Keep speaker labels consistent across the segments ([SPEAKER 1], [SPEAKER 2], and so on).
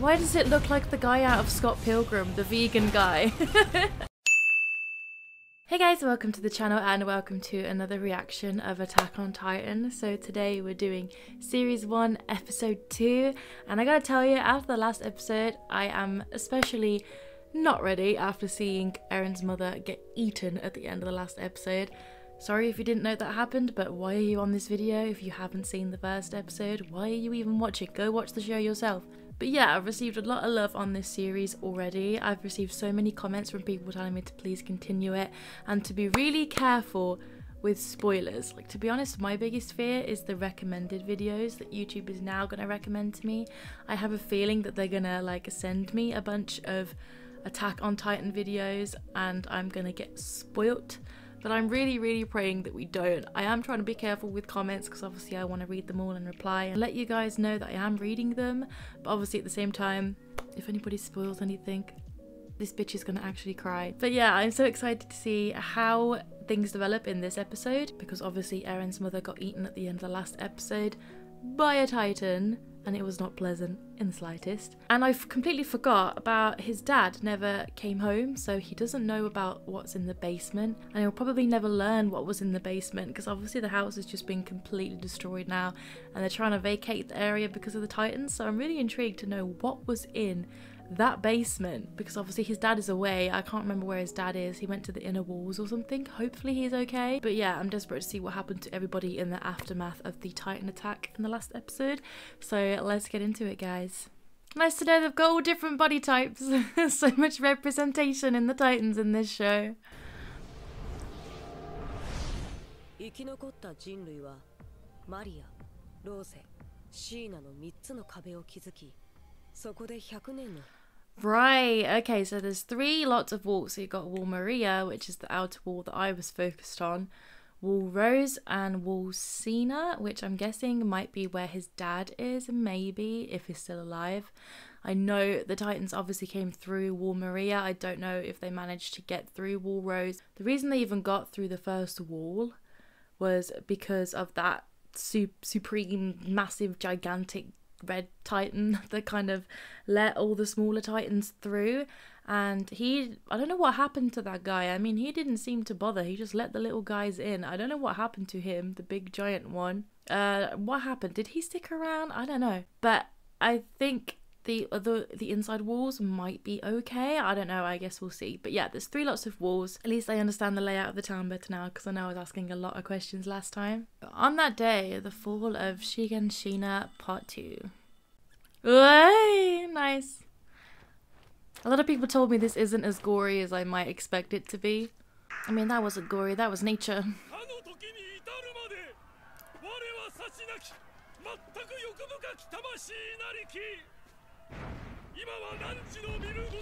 [SPEAKER 1] Why does it look like the guy out of Scott Pilgrim, the vegan guy? Hey guys, welcome to the channel and welcome to another reaction of Attack on Titan. So today we're doing series 1 episode 2 and I gotta tell you after the last episode I am especially not ready after seeing Eren's mother get eaten at the end of the last episode. Sorry if you didn't know that happened, but why are you on this video if you haven't seen the first episode? Why are you even watching? Go watch the show yourself. But yeah, I've received a lot of love on this series already. I've received so many comments from people telling me to please continue it and to be really careful with spoilers. Like to be honest, my biggest fear is the recommended videos that YouTube is now going to recommend to me. I have a feeling that they're going to like send me a bunch of Attack on Titan videos and I'm going to get spoilt but I'm really, really praying that we don't. I am trying to be careful with comments because obviously I want to read them all and reply and let you guys know that I am reading them. But obviously at the same time, if anybody spoils anything, this bitch is gonna actually cry. But yeah, I'm so excited to see how things develop in this episode because obviously Eren's mother got eaten at the end of the last episode by a titan and it was not pleasant in the slightest. And I completely forgot about his dad never came home, so he doesn't know about what's in the basement, and he'll probably never learn what was in the basement because obviously the house has just been completely destroyed now, and they're trying to vacate the area because of the Titans. So I'm really intrigued to know what was in that basement because obviously his dad is away. I can't remember where his dad is. He went to the inner walls or something. Hopefully he's okay. But yeah, I'm desperate to see what happened to everybody in the aftermath of the Titan attack in the last episode. So let's get into it, guys. Nice to know they've got all different body types. so much representation in the Titans in this show. 生き残った人類はマリア、ローゼ、シーナの3つの壁を築き、そこで100年の Right, okay, so there's three lots of walls. So you've got Wall Maria, which is the outer wall that I was focused on, Wall Rose, and Wall Sina, which I'm guessing might be where his dad is, maybe, if he's still alive. I know the Titans obviously came through Wall Maria. I don't know if they managed to get through Wall Rose. The reason they even got through the first wall was because of that su- supreme, massive, gigantic red titan that kind of let all the smaller titans through. And he i don't know what happened to that guy. I mean he didn't seem to bother. He just let the little guys in. I don't know what happened to him the big giant one. Uh what happened? Did he stick around? I don't know. But i think the other the inside walls might be okay. I don't know. I guess we'll see. But yeah there's three lots of walls. At least i understand the layout of the town better now because i know i was asking a lot of questions last time. On that day the fall of shiganshina part 2 Hey, nice. A lot of people told me this isn't as gory as i might expect it to be. I mean that wasn't gory. That was nature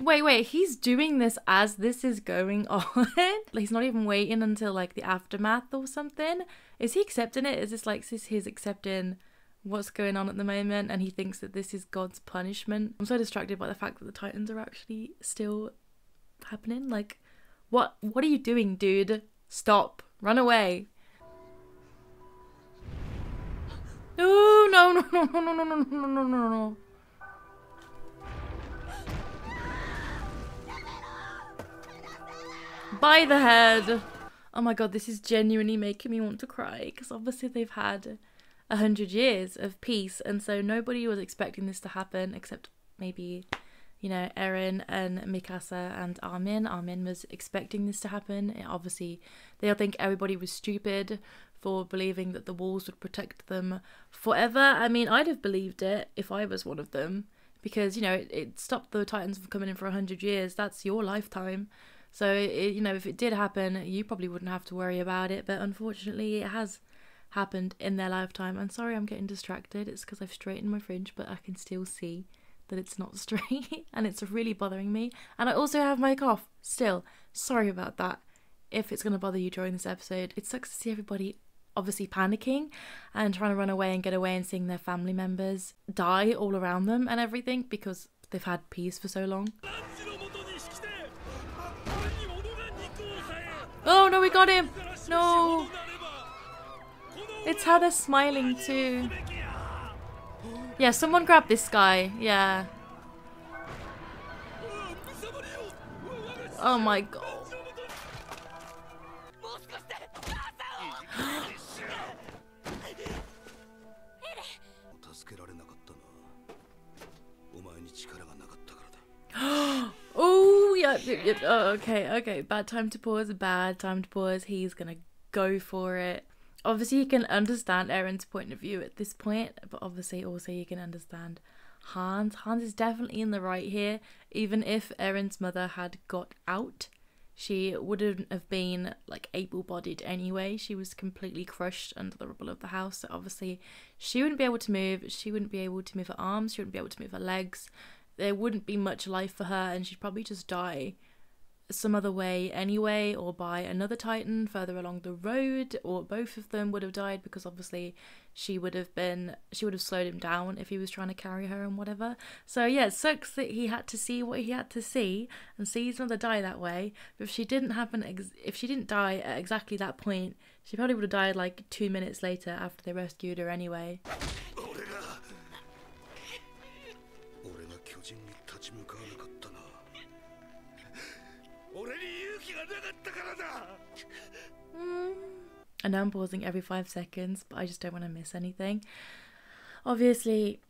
[SPEAKER 1] Wait, wait, he's doing this as this is going on? he's not even waiting until like the aftermath or something? Is he accepting it? Is this like this he's accepting what's going on at the moment and he thinks that this is God's punishment? I'm so distracted by the fact that the Titans are actually still happening. Like, what what are you doing, dude? Stop. Run away. Oh no no no no no no no no no no by the head. Oh my god, this is genuinely making me want to cry because obviously they've had a hundred years of peace, and so nobody was expecting this to happen except maybe, you know, Eren and Mikasa and Armin. Armin was expecting this to happen. It obviously, they all think everybody was stupid for believing that the walls would protect them forever. I mean, I'd have believed it if I was one of them because you know it, it stopped the Titans from coming in for a hundred years. That's your lifetime. So, it, you know, if it did happen, you probably wouldn't have to worry about it. But unfortunately, it has happened in their lifetime. I'm sorry I'm getting distracted. It's because I've straightened my fringe, but I can still see that it's not straight and it's really bothering me. And I also have my cough still. Sorry about that if it's going to bother you during this episode. It sucks to see everybody obviously panicking and trying to run away and get away and seeing their family members die all around them and everything because they've had peace for so long. Oh no, we got him! No! It's had us smiling too. Yeah, someone grab this guy. Yeah. Oh my god. Oh okay, okay. Bad time to pause. Bad time to pause. He's gonna go for it. Obviously, you can understand Eren's point of view at this point, but obviously, also you can understand Hans. Hans is definitely in the right here. Even if Eren's mother had got out, she wouldn't have been like able bodied anyway. She was completely crushed under the rubble of the house. So obviously, she wouldn't be able to move. She wouldn't be able to move her arms. She wouldn't be able to move her legs. There wouldn't be much life for her, and she'd probably just die some other way anyway, or by another Titan further along the road, or both of them would have died because obviously she would have been she would have slowed him down if he was trying to carry her and whatever. So yeah, it sucks that he had to see what he had to see and see his mother die that way. But if she didn't happen, ex- if she didn't die at exactly that point, she probably would have died like two minutes later after they rescued her anyway. Know I'm pausing every five seconds, but I just don't want to miss anything. Obviously,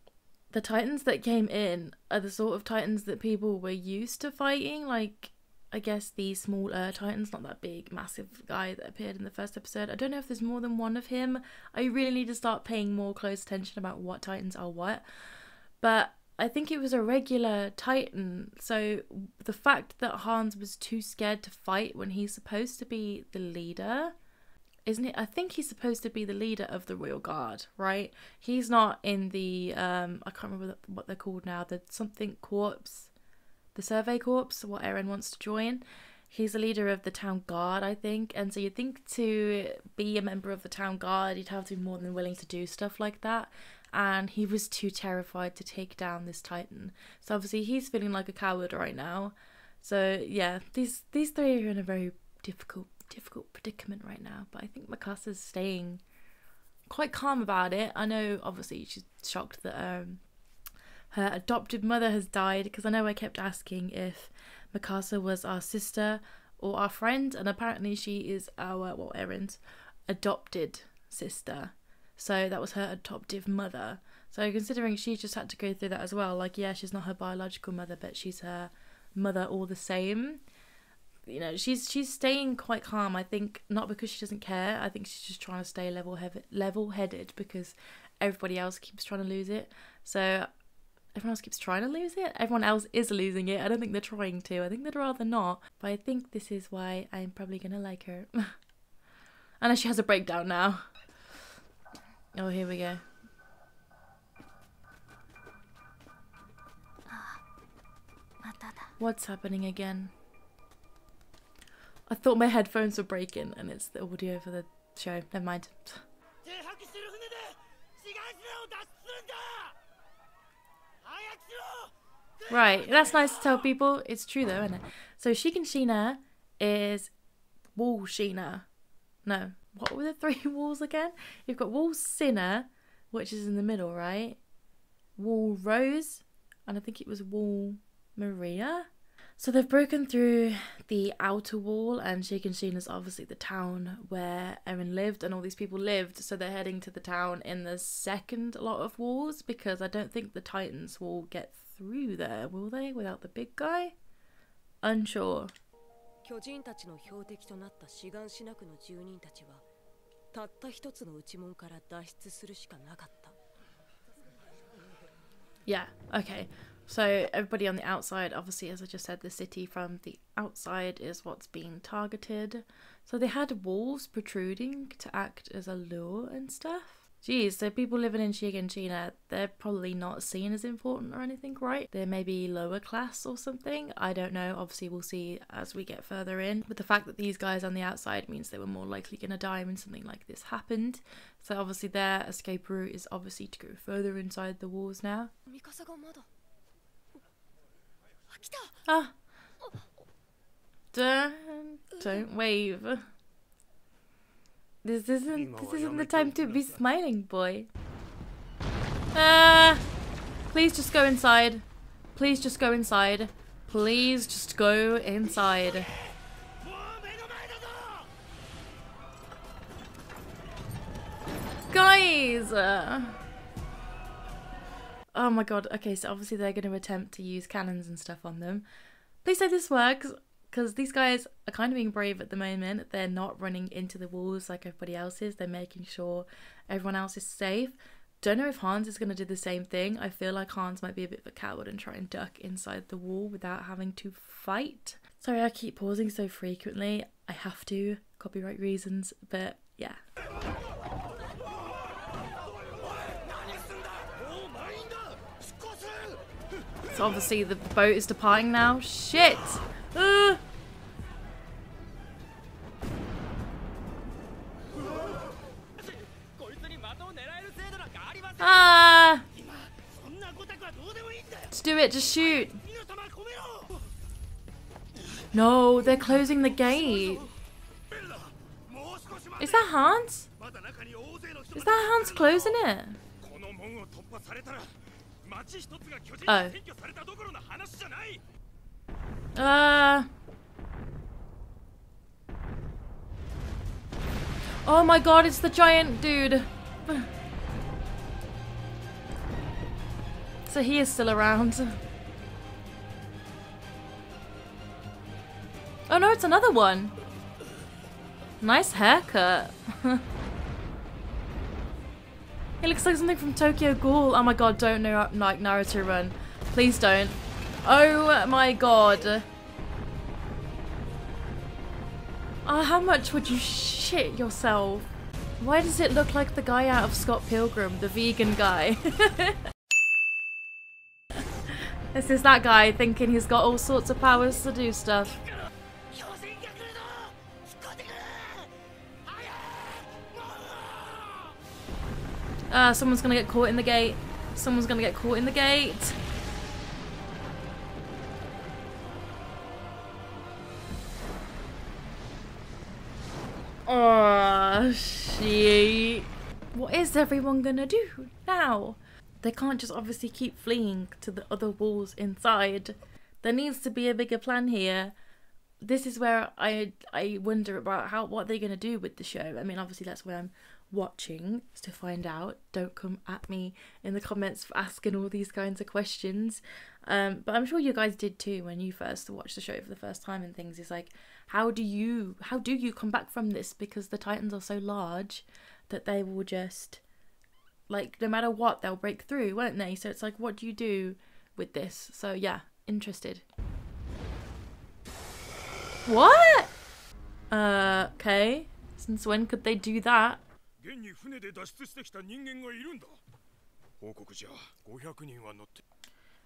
[SPEAKER 1] the titans that came in are the sort of titans that people were used to fighting. Like, I guess the smaller titans, not that big, massive guy that appeared in the first episode. I don't know if there's more than one of him. I really need to start paying more close attention about what titans are what. But I think it was a regular Titan. So the fact that Hans was too scared to fight when he's supposed to be the leader, isn't it? I think he's supposed to be the leader of the Royal Guard, right? He's not in the um I can't remember what they're called now. The something corps, the Survey Corps, what Eren wants to join. He's the leader of the town guard, I think, and so you'd think to be a member of the town guard, you'd have to be more than willing to do stuff like that and he was too terrified to take down this titan. So obviously he's feeling like a coward right now. So yeah, these these three are in a very difficult difficult predicament right now. But I think Mikasa's staying quite calm about it. I know obviously she's shocked that um her adopted mother has died because I know I kept asking if Mikasa was our sister or our friend, and apparently she is our well Eren's adopted sister. So that was her adoptive mother. So considering she just had to go through that as well, like yeah, she's not her biological mother, but she's her mother all the same. You know, she's she's staying quite calm. I think not because she doesn't care. I think she's just trying to stay level heavy, level headed because everybody else keeps trying to lose it. So everyone else keeps trying to lose it. Everyone else is losing it. I don't think they're trying to. I think they'd rather not. But I think this is why I'm probably gonna like her. Know she has a breakdown now. Oh, here we go. Ah, What's happening again? I thought my headphones were breaking and it's the audio for the show. Never mind. Right, that's nice to tell people. It's true though, isn't it? So Shiganshina is Wall Sheena. No, what were the three walls again? You've got Wall Sina, which is in the middle, right? Wall Rose, and I think it was Wall Maria. So they've broken through the outer wall, and Shiganshina is obviously the town where Eren lived and all these people lived. So they're heading to the town in the second lot of walls because I don't think the Titans will get through there, will they, without the big guy? Unsure. 巨人たちの標的となった志願市なくの住人たちはたった一つの内門から脱出するしかなかった。Yeah, okay. So everybody on the outside, obviously, as I just said, the city from the outside is what's being targeted. So they had walls protruding to act as a lure and stuff. Geez, so people living in Shiganshina, they're probably not seen as important or anything, right? They're maybe lower class or something. I don't know. Obviously, we'll see as we get further in. But the fact that these guys on the outside means they were more likely going to die when something like this happened. So obviously, their escape route is obviously to go further inside the walls now. Ah. Don't, don't wave. This isn't this isn't the time to be smiling, boy. Ah! Uh, please just go inside. Please just go inside. Please just go inside. Guys! Oh my god, okay, so obviously they're going to attempt to use cannons and stuff on them. Please say this works, because these guys are kind of being brave at the moment. They're not running into the walls like everybody else is, they're making sure everyone else is safe. Don't know if Hans is going to do the same thing. I feel like Hans might be a bit of a coward and try and duck inside the wall without having to fight. Sorry, I keep pausing so frequently. I have to, copyright reasons, but yeah. So obviously the boat is departing now. Shit! Uh. Ah! Just do it, just shoot. No, they're closing the gate. Is that Hans? Is that Hans closing it? Oh. Uh. Oh my god, it's the giant dude. So he is still around. Oh no, it's another one. Nice haircut. It looks like something from Tokyo Ghoul. Oh my god, don't know like Naruto run. Please don't. Oh my god. Oh, how much would you shit yourself? Why does it look like the guy out of Scott Pilgrim, the vegan guy? this is that guy thinking he's got all sorts of powers to do stuff. Uh, someone's gonna get caught in the gate. Someone's gonna get caught in the gate. Oh, shit. What is everyone gonna do now? They can't just obviously keep fleeing to the other walls inside. There needs to be a bigger plan here. This is where I I wonder about how what they're gonna do with the show. I mean, obviously that's where I'm watching to find out. Don't come at me in the comments for asking all these kinds of questions. Um, but I'm sure you guys did too when you first watched the show for the first time and things. It's like, how do you how do you come back from this? Because the Titans are so large that they will just like no matter what they'll break through, won't they? So it's like, what do you do with this? So yeah, interested. What? Uh, okay. Since when could they do that? 現に船で脱出してきた人間がいるんだ報告じゃ500人は乗って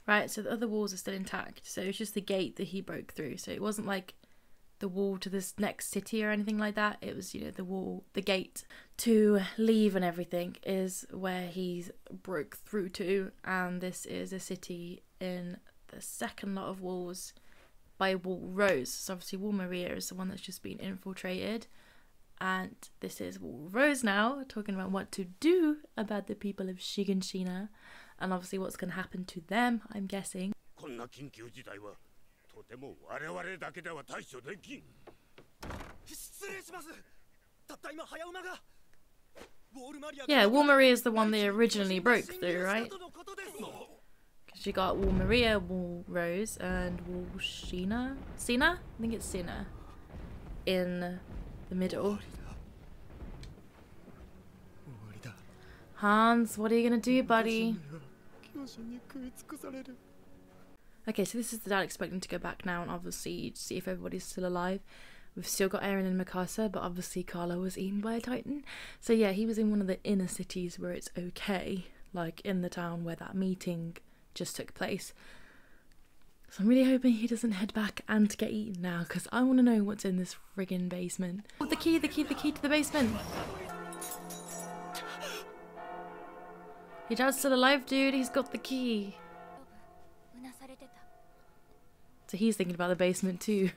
[SPEAKER 1] Right, so the other walls are still intact. So it's just the gate that he broke through. So it wasn't like the wall to this next city or anything like that. It was, you know, the wall, the gate to leave and everything is where he's broke through to. And this is a city in the second lot of walls by Wall Rose. So obviously Wall Maria is the one that's just been infiltrated and this is Rose now talking about what to do about the people of Shiganshina and obviously what's going to happen to them, I'm guessing. Yeah, Wall Maria is the one they originally broke through, right? Because you got Wall Maria, Wall Rose, and Wall Sheena? Sina? I think it's Sina. In the middle. Hans, what are you gonna do, buddy? Okay, so this is the dad expecting to go back now and obviously see if everybody's still alive. We've still got Eren and Mikasa, but obviously Carla was eaten by a titan. So yeah, he was in one of the inner cities where it's okay, like in the town where that meeting just took place. So I'm really hoping he doesn't head back and get eaten now, because I want to know what's in this friggin' basement. Oh, the key, the key, the key to the basement! Your dad's still alive, dude. He's got the key. So he's thinking about the basement too.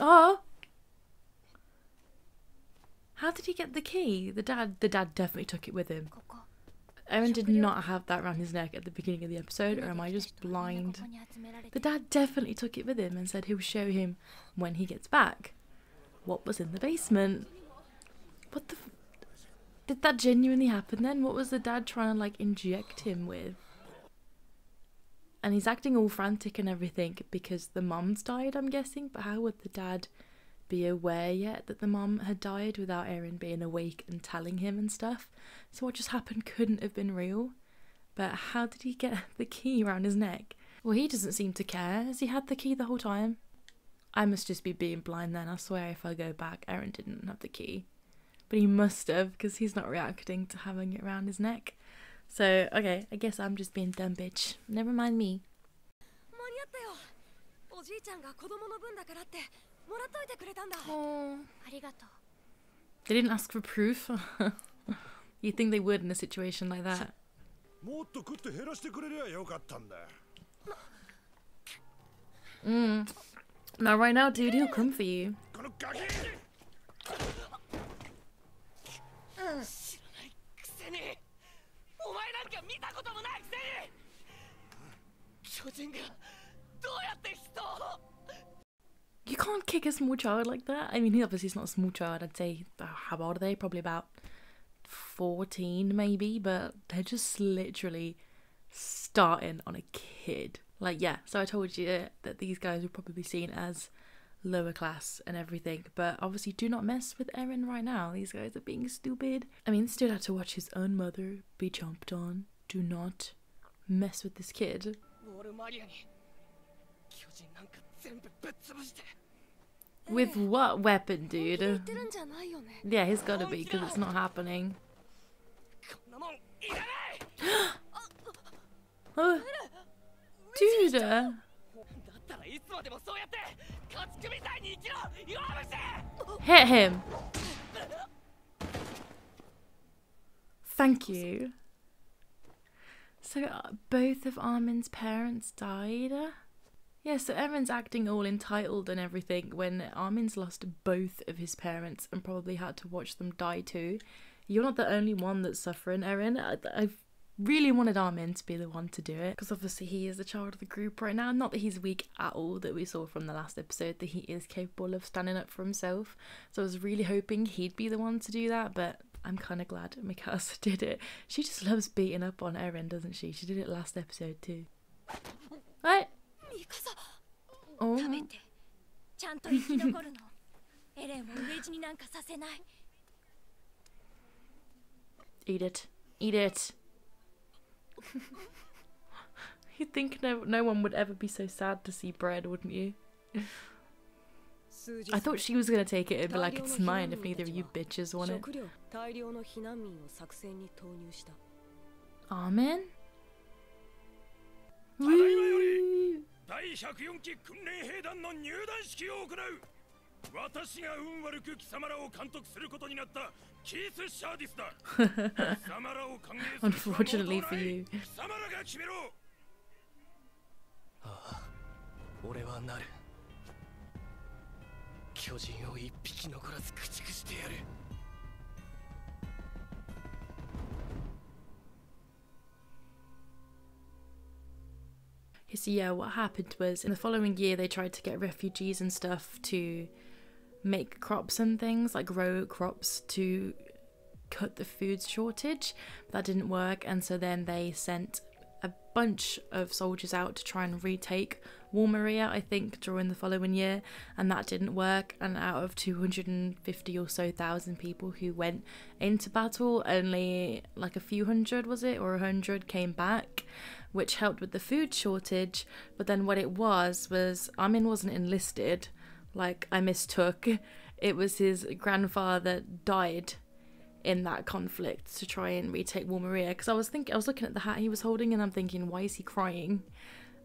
[SPEAKER 1] Oh! How did he get the key? The dad the dad definitely took it with him. Eren did not have that around his neck at the beginning of the episode, or am I just blind? The dad definitely took it with him and said he'll show him when he gets back what was in the basement. What the. F- did that genuinely happen then? What was the dad trying to like inject him with? And he's acting all frantic and everything because the mom's died, I'm guessing. But how would the dad be aware yet that the mom had died without Eren being awake and telling him and stuff? So what just happened couldn't have been real. But how did he get the key around his neck? Well, he doesn't seem to care. Has he had the key the whole time? I must just be being blind then. I swear if I go back, Eren didn't have the key. But he must have because he's not reacting to having it around his neck. So, okay, I guess I'm just being dumb bitch. Never mind me. They didn't ask for proof. You'd think they would in a situation like that. Mm. Now, right now, dude, he'll come for you. Can't kick a small child like that. I mean, he obviously is not a small child. I'd say, how old are they? Probably about 14, maybe, but they're just literally starting on a kid. Like, yeah, so I told you that these guys were probably seen as lower class and everything, but obviously do not mess with Eren right now. These guys are being stupid. I mean, still had to watch his own mother be jumped on. Do not mess with this kid. With what weapon, dude? Yeah, he's gotta be, because it's not happening. oh. Dude! Hit him! Thank you. So uh, both of Armin's parents died? Yeah, so Eren's acting all entitled and everything when Armin's lost both of his parents and probably had to watch them die too. You're not the only one that's suffering, Eren. I, I've really wanted Armin to be the one to do it because obviously he is the child of the group right now. Not that he's weak at all, that we saw from the last episode, that he is capable of standing up for himself. So I was really hoping he'd be the one to do that, but I'm kind of glad Mikasa did it. She just loves beating up on Eren, doesn't she? She did it last episode too. What? Oh. Eat it. Eat it. You'd think no, no one would ever be so sad to see bread, wouldn't you? I thought she was gonna take it and be like, it's mine if neither of you bitches want it. Amen? 私が運悪く貴様らを監督することになったキース・シャーディスだ。貴様らを歓迎する Unfortunately for you. 貴様らが決めろ。ああ俺はなる。巨人を一匹残らず駆逐してやる So yeah, what happened was in the following year they tried to get refugees and stuff to make crops and things, like grow crops to cut the food shortage. But that didn't work, and so then they sent a bunch of soldiers out to try and retake Wall Maria, I think, during the following year, and that didn't work. And out of 250 or so thousand people who went into battle, only like a few hundred was it, or a hundred came back, which helped with the food shortage. But then what it was was Armin wasn't enlisted, like I mistook. It was his grandfather died in that conflict to try and retake Wall Maria. Because I was thinking, I was looking at the hat he was holding, and I'm thinking, why is he crying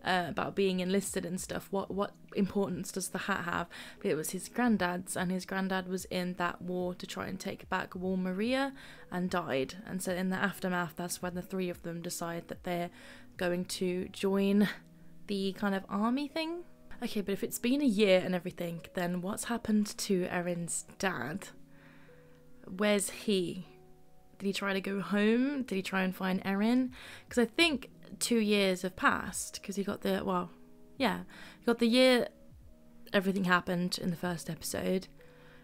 [SPEAKER 1] uh, about being enlisted and stuff? What what importance does the hat have? But it was his granddad's, and his granddad was in that war to try and take back Wall Maria and died. And so in the aftermath, that's when the three of them decide that they're going to join the kind of army thing Okay, but if it's been a year and everything, then what's happened to Eren's dad? Where's he? Did he try to go home? Did he try and find Eren? Because I think two years have passed because he got the well, yeah, he got the year everything happened in the first episode,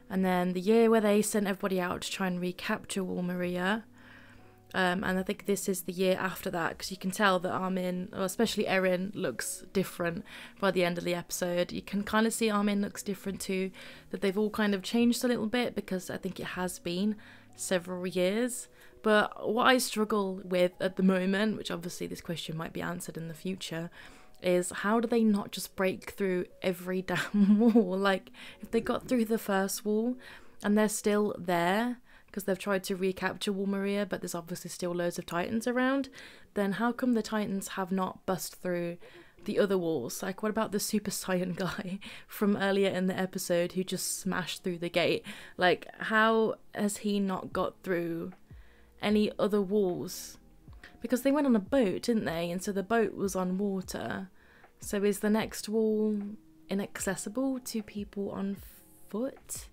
[SPEAKER 1] and then the year where they sent everybody out to try and recapture Wall Maria. Um, and I think this is the year after that because you can tell that Armin, or especially Eren, looks different by the end of the episode. You can kind of see Armin looks different too, that they've all kind of changed a little bit because I think it has been several years. But what I struggle with at the moment, which obviously this question might be answered in the future, is how do they not just break through every damn wall? Like, if they got through the first wall and they're still there because they've tried to recapture Wall Maria, but there's obviously still loads of Titans around, then how come the Titans have not bust through the other walls? Like, what about the Super Saiyan guy from earlier in the episode who just smashed through the gate? Like, how has he not got through any other walls? Because they went on a boat, didn't they? And so the boat was on water. So is the next wall inaccessible to people on foot?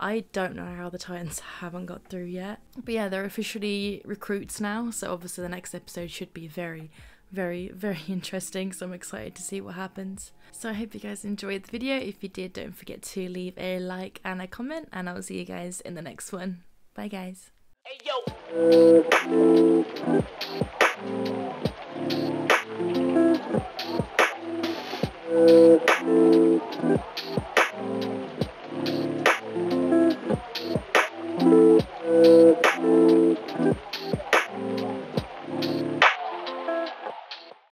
[SPEAKER 1] I don't know how the Titans haven't got through yet. But yeah, they're officially recruits now, so obviously the next episode should be very, very, very interesting. So I'm excited to see what happens. So I hope you guys enjoyed the video. If you did, don't forget to leave a like and a comment, and I'll see you guys in the next one. Bye, guys. Hey.